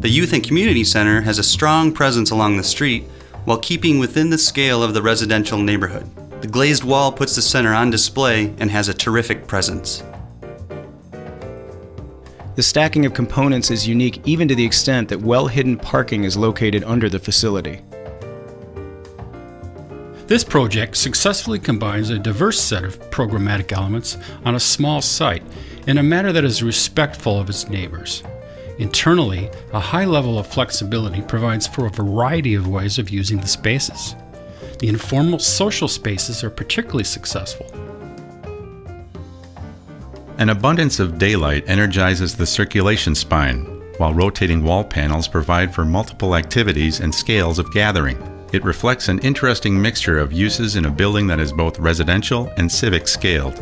The Youth and Community Center has a strong presence along the street while keeping within the scale of the residential neighborhood. The glazed wall puts the center on display and has a terrific presence. The stacking of components is unique even to the extent that well hidden parking is located under the facility. This project successfully combines a diverse set of programmatic elements on a small site in a manner that is respectful of its neighbors. Internally, a high level of flexibility provides for a variety of ways of using the spaces. The informal social spaces are particularly successful. An abundance of daylight energizes the circulation spine, while rotating wall panels provide for multiple activities and scales of gathering. It reflects an interesting mixture of uses in a building that is both residential and civic scaled.